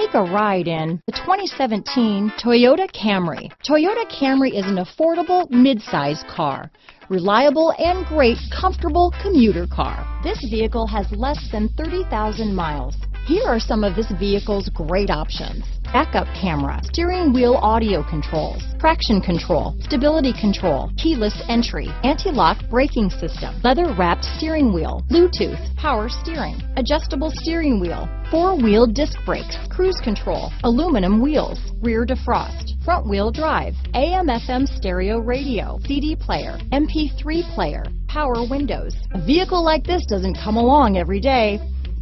Take a ride in the 2017 Toyota Camry. Toyota Camry is an affordable midsize car. Reliable and great comfortable commuter car. This vehicle has less than 30,000 miles. Here are some of this vehicle's great options. Backup camera, steering wheel audio controls, traction control, stability control, keyless entry, anti-lock braking system, leather wrapped steering wheel, Bluetooth, power steering, adjustable steering wheel, four-wheel disc brakes, cruise control, aluminum wheels, rear defrost, front wheel drive, AM FM stereo radio, CD player, MP3 player, power windows. A vehicle like this doesn't come along every day.